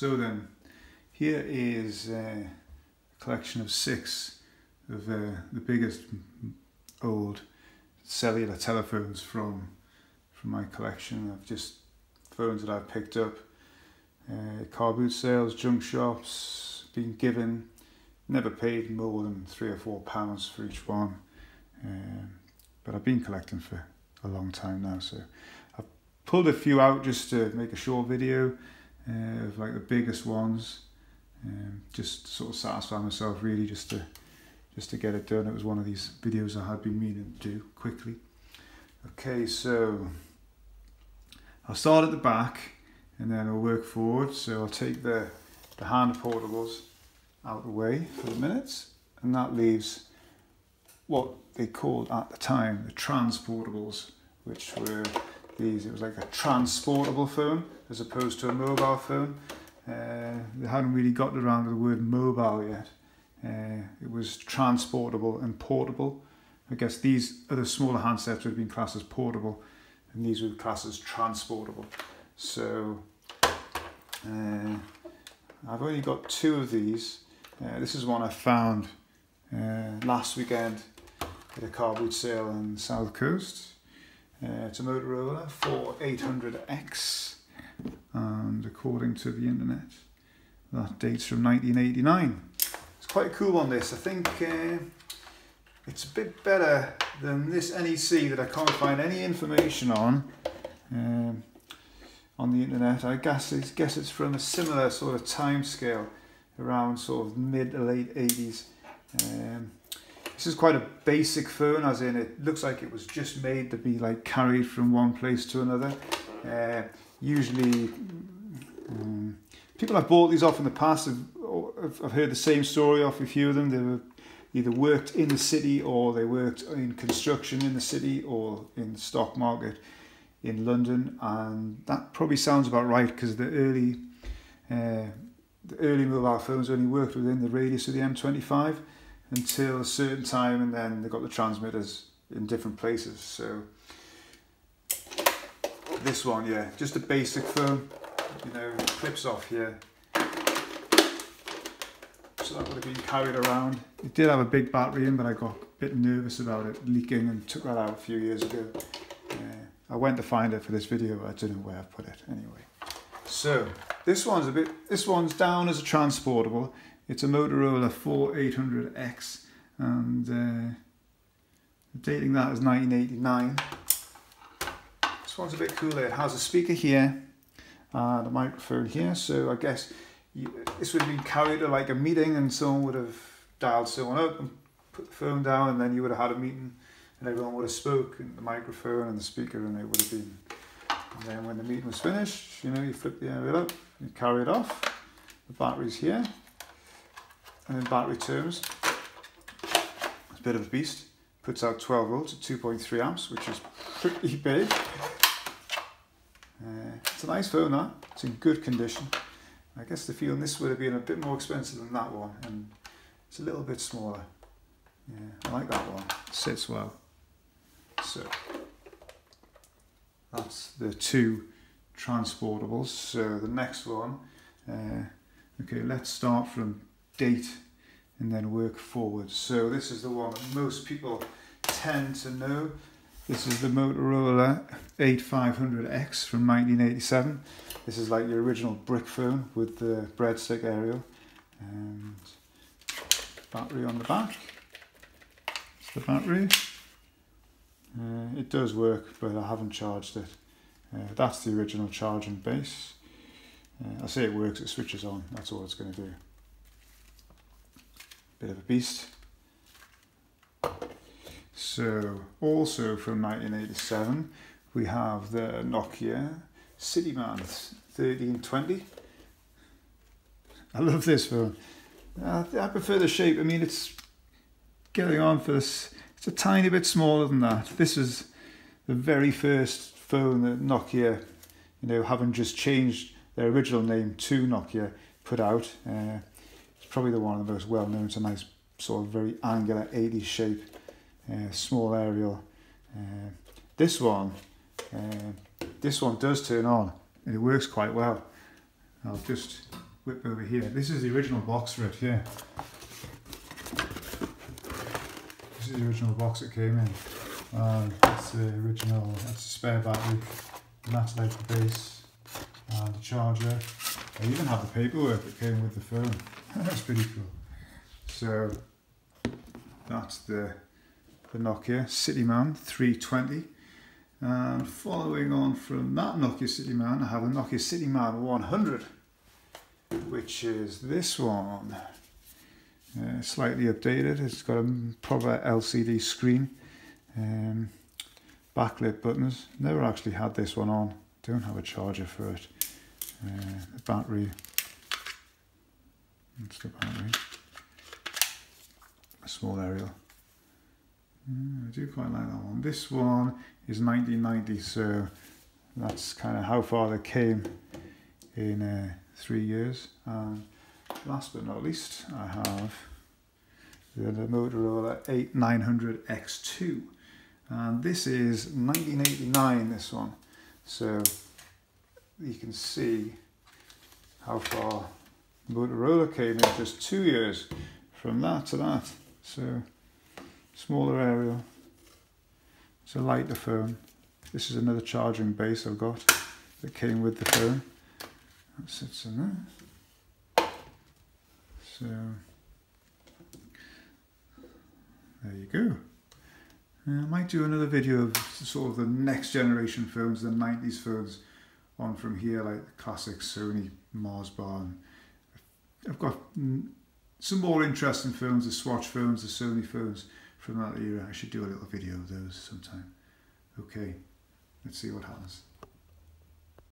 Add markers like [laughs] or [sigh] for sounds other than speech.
So then, here is uh, a collection of six of uh, the biggest old cellular telephones from from my collection of just phones that I've picked up. Uh, car boot sales, junk shops, been given, never paid more than three or four pounds for each one. Um, but I've been collecting for a long time now, so I've pulled a few out just to make a short video uh, of like the biggest ones, um, just sort of satisfy myself really, just to just to get it done. It was one of these videos I had been meaning to do quickly. Okay, so I'll start at the back and then I'll work forward. So I'll take the, the hand portables out of the way for the minutes and that leaves what they called at the time the transportables, which were these. It was like a transportable phone as opposed to a mobile phone. Uh, they hadn't really gotten around to the word mobile yet. Uh, it was transportable and portable. I guess these other smaller handsets would have been classed as portable and these were classed as transportable. So uh, I've only got two of these. Uh, this is one I found uh, last weekend at a car boot sale the south coast. Uh, it's a Motorola 4800X and according to the internet that dates from 1989. It's quite a cool one this. I think uh, it's a bit better than this NEC that I can't find any information on um, on the internet. I guess it's, guess it's from a similar sort of time scale around sort of mid to late 80s. Um, this is quite a basic phone as in it looks like it was just made to be like carried from one place to another. Uh, usually um, people I've bought these off in the past have, have heard the same story off a few of them. They were either worked in the city or they worked in construction in the city or in the stock market in London and that probably sounds about right because the early uh, the early mobile phones only worked within the radius of the M25 until a certain time and then they got the transmitters in different places. So this one yeah just a basic phone you know clips off here so that would have been carried around. It did have a big battery in but I got a bit nervous about it leaking and took that out a few years ago. Uh, I went to find it for this video but I don't know where I put it anyway. So this one's a bit this one's down as a transportable it's a Motorola 4800X and uh, dating that is 1989. This one's a bit cooler. It has a speaker here and a microphone here. So I guess you, this would have been carried to like a meeting and someone would have dialed someone up and put the phone down and then you would have had a meeting and everyone would have spoke in the microphone and the speaker and it would have been and then when the meeting was finished you know you flip the envelope you carry it off the battery's here and in battery terms, it's a bit of a beast. Puts out 12 volts at 2.3 amps, which is pretty [laughs] big. Uh, it's a nice phone that, it's in good condition. I guess the feeling this would have been a bit more expensive than that one and it's a little bit smaller. Yeah, I like that one, it sits well. So, that's the two transportables. So the next one, uh, okay, let's start from date and then work forward. So this is the one that most people tend to know. This is the Motorola 8500X from 1987. This is like the original brick phone with the breadstick aerial and battery on the back. It's the battery. Uh, it does work, but I haven't charged it. Uh, that's the original charging base. Uh, I say it works, it switches on, that's all it's going to do bit of a beast. So also from 1987 we have the Nokia Cityman 1320. I love this phone. Uh, I prefer the shape. I mean, it's getting on for this. It's a tiny bit smaller than that. This is the very first phone that Nokia, you know, having just changed their original name to Nokia, put out. Uh, probably the one of the most well known. It's a nice sort of very angular 80s shape, uh, small aerial. Uh, this one, uh, this one does turn on and it works quite well. I'll just whip over here. This is the original box for it here. This is the original box it came in. Um, that's the original, that's the spare battery. And that's like the base and the charger. I even have the paperwork that came with the phone. [laughs] that's pretty cool. So that's the, the Nokia CityMan 320. And following on from that Nokia CityMan, I have a Nokia CityMan 100, which is this one. Uh, slightly updated, it's got a proper LCD screen, um, backlit buttons. Never actually had this one on, don't have a charger for it. Uh, the battery, that's the battery, a small aerial. Mm, I do quite like that one. This one is 1990, so that's kind of how far they came in uh, three years. And last but not least, I have the, Motorola 8900X2. And this is 1989, this one. So you can see how far Motorola came in just two years from that to that. So smaller aerial. It's a lighter phone. This is another charging base I've got that came with the phone. That sits in there. So there you go. Uh, I might do another video of sort of the next generation phones, the 90s phones on from here, like the classic Sony Mars bar. And I've got some more interesting films, the Swatch films, the Sony films from that era. I should do a little video of those sometime. Okay, let's see what happens.